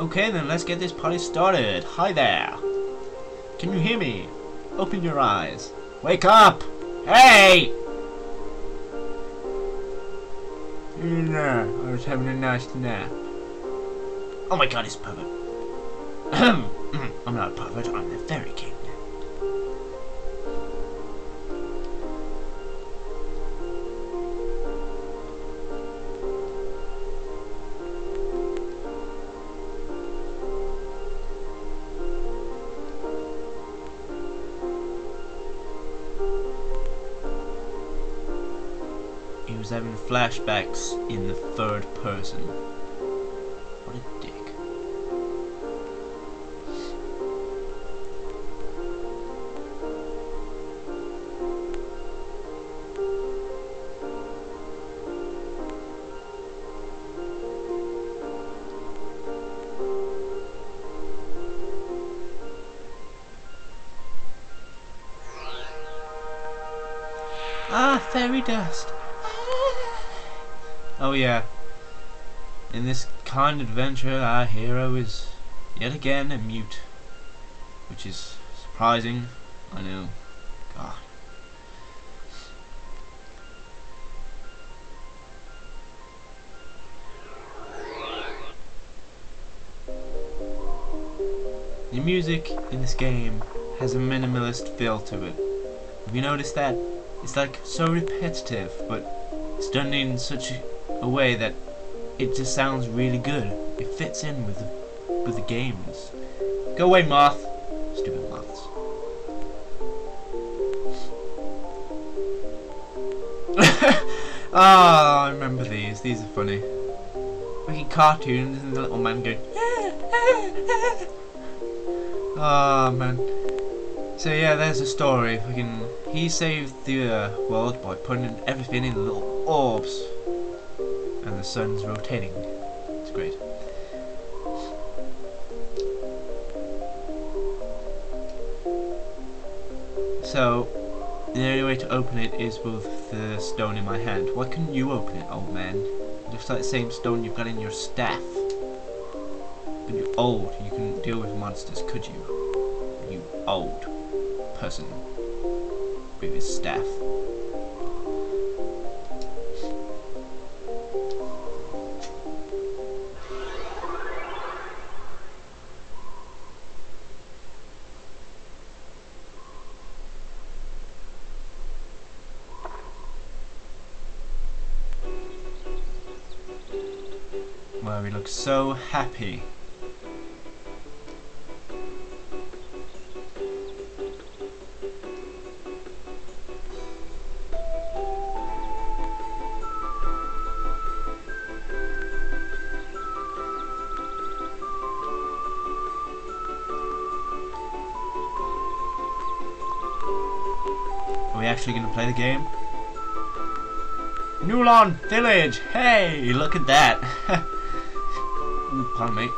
Okay then, let's get this party started. Hi there. Can you hear me? Open your eyes. Wake up! Hey! Nah, I was having a nice nap. Oh my god, it's pervert. I'm not a pervert, I'm the fairy king. Having flashbacks in the third person. What a dick. Ah, fairy dust. Oh yeah. In this kind adventure, our hero is yet again a mute, which is surprising. I know. God. The music in this game has a minimalist feel to it. Have you noticed that? It's like so repetitive, but it's done in such a way that it just sounds really good. It fits in with the, with the games. Go away, moth. Stupid moths. Ah, I remember these. These are funny. Making cartoons and the little man going. Ah, man. So yeah, there's a story. Fucking, he saved the uh, world by putting everything in little orbs, and the sun's rotating. It's great. So, the only way to open it is with the stone in my hand. Why couldn't you open it, old man? It looks like the same stone you've got in your staff. But you're old. You couldn't deal with monsters, could you? You old person with his staff. Wow, he looks so happy. Are we actually going to play the game? Norune Village! Hey, look at that! Pardon me.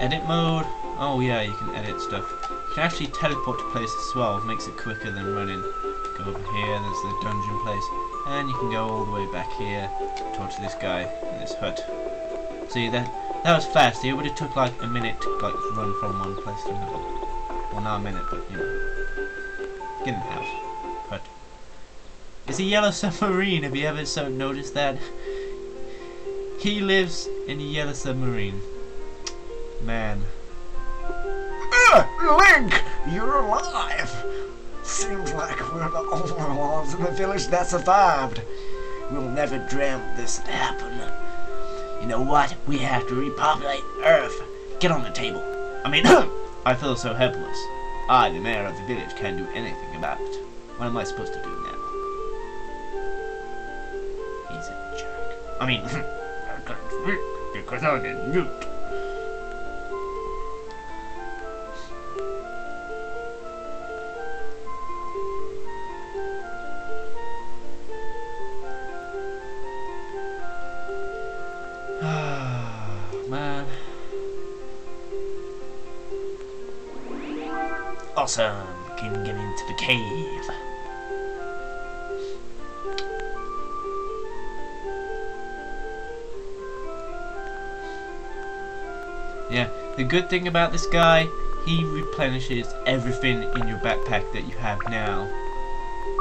Edit mode. Oh yeah, you can edit stuff. You can actually teleport to places as well. Makes it quicker than running. Go over here. There's the dungeon place, and you can go all the way back here, talk to this guy in this hut. See that? That was fast. It would have took like a minute to like run from one place to another. Well, not a minute, but you know, get in the house. But it's a yellow submarine. Have you ever so noticed that? He lives in a yellow submarine. Man. Uh, Link, you're alive. Seems like we're the only ones in the village that survived. We'll never dream this would happen. You know what? We have to repopulate Earth. Get on the table. I mean, I feel so helpless. I, the mayor of the village, can't do anything about it. What am I supposed to do I mean, I can't speak because I'm a mute. Man. Awesome. Can get into the cave. Yeah, the good thing about this guy, he replenishes everything in your backpack that you have now.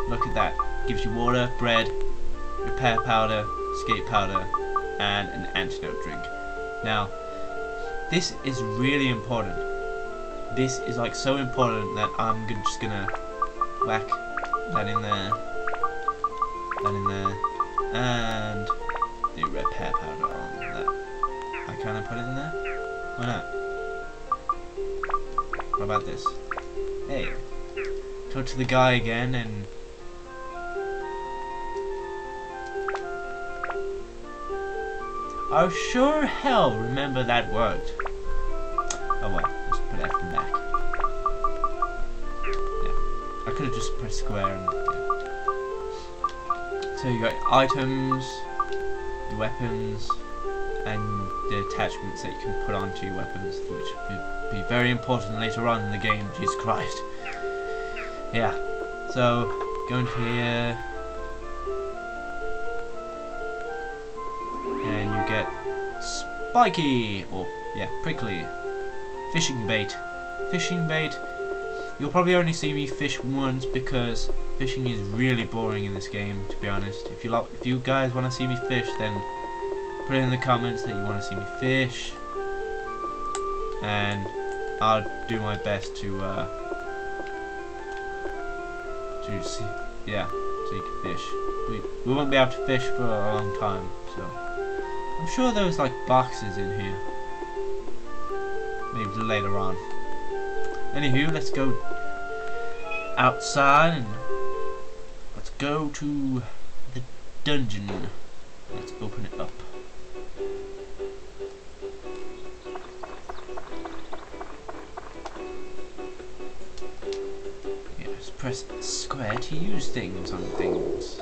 Look at that. Gives you water, bread, repair powder, escape powder, and an antidote drink. Now, this is really important. This is like so important that I'm just gonna whack that in there, that in there, and the repair powder on that. I kind of put it in there. Why not? What about this? Hey, talk to the guy again and. I sure hell remember that word. Oh well, let's put F in back. Yeah, I could have just pressed square and. Yeah. So you got items, your weapons, and the attachments that you can put onto your weapons, which will be very important later on in the game. Jesus Christ. Yeah. So go into here. And you get spiky, or yeah, prickly. Fishing bait. Fishing bait. You'll probably only see me fish once because fishing is really boring in this game, to be honest. If you like, if you guys want to see me fish, then put it in the comments that you want to see me fish, and I'll do my best to uh, to see, yeah, so you can fish. We we won't be able to fish for a long time, so I'm sure there's like boxes in here. Maybe later on. Anywho, let's go outside and let's go to the dungeon. Let's open it up. Press square to use things on things.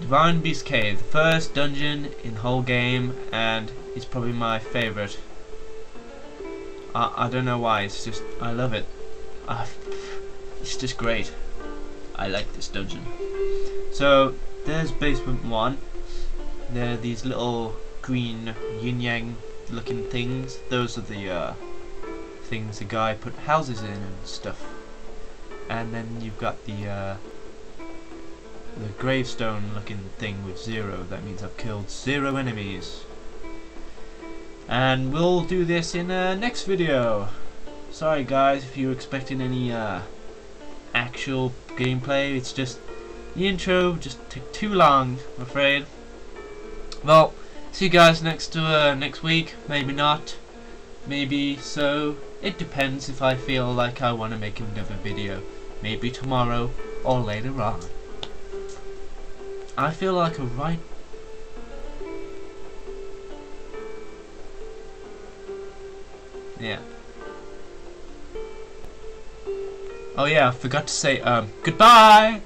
Divine Beast Cave, the first dungeon in the whole game, and it's probably my favorite. I, I don't know why, it's just, I love it. I, it's just great. I like this dungeon. So, there's basement one. There are these little green yin yang looking things. Those are the uh, things the guy put houses in and stuff. And then you've got the uh, the gravestone looking thing with zero. That means I've killed zero enemies. And we'll do this in a next video. Sorry guys if you're expecting any uh, actual gameplay. It's just the intro just took too long, I'm afraid. Well, see you guys next uh, next week. Maybe not. Maybe so. It depends if I feel like I want to make another video. Maybe tomorrow or later on. I feel like a right Yeah. Oh yeah, I forgot to say um goodbye